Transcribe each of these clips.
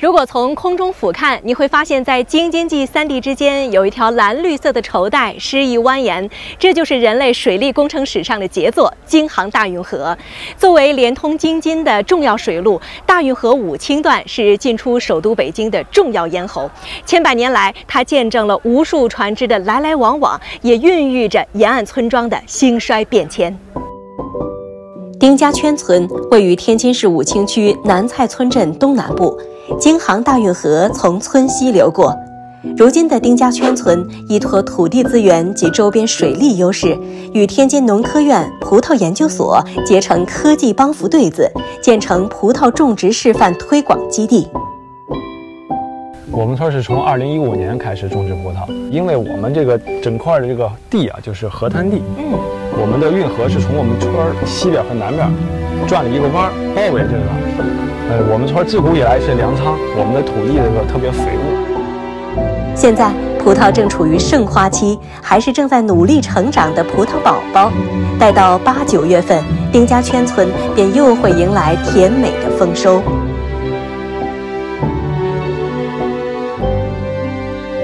如果从空中俯瞰，你会发现在京津冀三地之间有一条蓝绿色的绸带，诗意蜿蜒。这就是人类水利工程史上的杰作——京杭大运河。作为连通京津的重要水路，大运河武清段是进出首都北京的重要咽喉。千百年来，它见证了无数船只的来来往往，也孕育着沿岸村庄的兴衰变迁。丁家圈村位于天津市武清区南蔡村镇东南部。京杭大运河从村西流过，如今的丁家圈村依托土地资源及周边水利优势，与天津农科院葡萄研究所结成科技帮扶对子，建成葡萄种植示范推广基地。我们村是从二零一五年开始种植葡萄，因为我们这个整块的这个地啊，就是河滩地。嗯，我们的运河是从我们村西边和南边转了一个弯，包围着的。呃，我们村自古以来是粮仓，我们的土地这个特别肥沃。现在葡萄正处于盛花期，还是正在努力成长的葡萄宝宝。待到八九月份，丁家圈村便又会迎来甜美的丰收。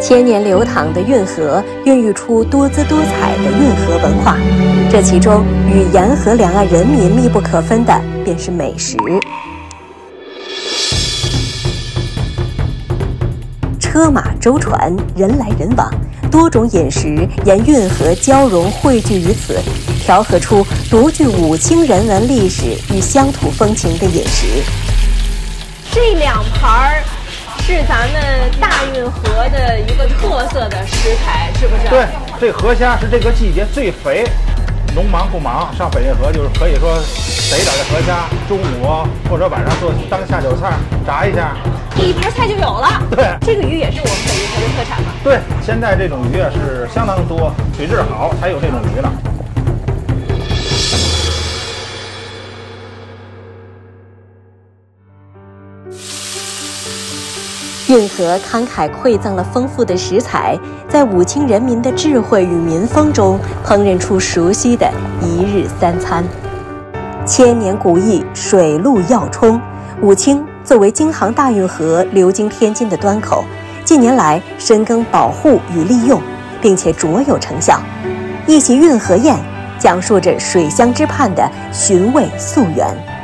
千年流淌的运河，孕育出多姿多彩的运河文化。这其中，与沿河两岸人民密不可分的，便是美食。车马舟船，人来人往，多种饮食沿运河交融汇聚于此，调和出独具武清人文历史与乡土风情的饮食。这两盘儿是咱们大运河的一个特色的食材，是不是？对，这河虾是这个季节最肥。农忙不忙，上北运河就是可以说逮点这河虾，中午或者晚上做当下酒菜，炸一下，一盘菜就有了。对，这个鱼也是我们北运河的特产嘛？对，现在这种鱼啊是相当多，水质好才有这种鱼了。运河慷慨馈赠了丰富的食材，在武清人民的智慧与民风中烹饪出熟悉的一日三餐。千年古意，水陆要冲。武清作为京杭大运河流经天津的端口，近年来深耕保护与利用，并且卓有成效。一席运河宴，讲述着水乡之畔的寻味溯源。